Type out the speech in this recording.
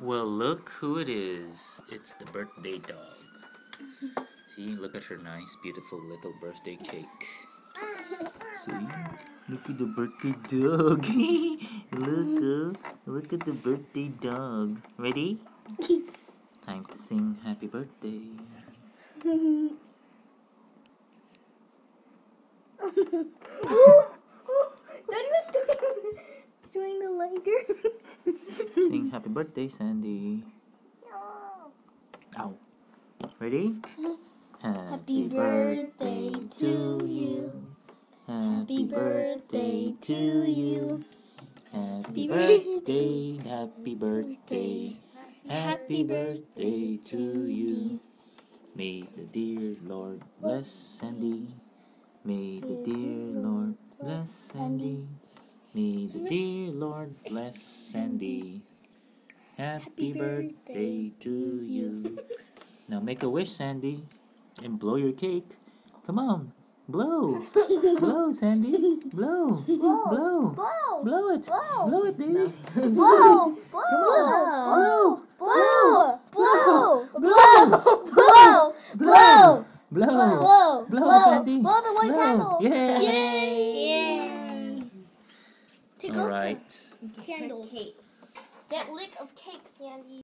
Well, look who it is. It's the birthday dog. See, look at her nice, beautiful little birthday cake. See? Look at the birthday dog. look, uh, look at the birthday dog. Ready? Time to sing happy birthday. Sing happy birthday, Sandy. Ow. Ready? Happy birthday to you. Happy birthday to you. Happy Happy birthday, happy birthday. Happy birthday to you. May the dear Lord bless Sandy. May the dear Lord bless Sandy. May the dear Lord bless Sandy. Happy birthday to you. Now make a wish, Sandy, and blow your cake. Come on, blow. Blow, Sandy. Blow. Blow. Blow. Blow it. Blow. Blow it, baby. Blow. Blow. Blow. Blow. Blow. Blow. Blow. Blow. Blow. Blow. Blow, Sandy. Blow the white Blow. candle. Yay. Take All right. candles. That lick of cake, Sandy.